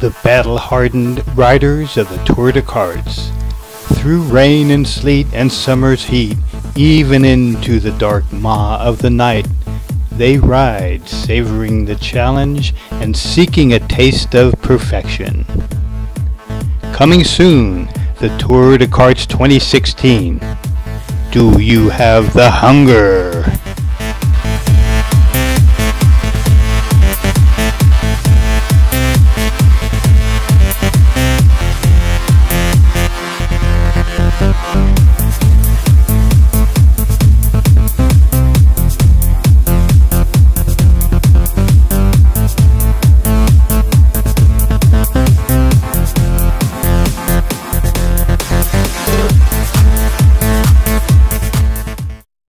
The battle-hardened riders of the Tour d' Carts. Through rain and sleet and summer's heat, even into the dark maw of the night, they ride, savoring the challenge and seeking a taste of perfection. Coming soon, the Tour d' Carts 2016. Do you have the hunger?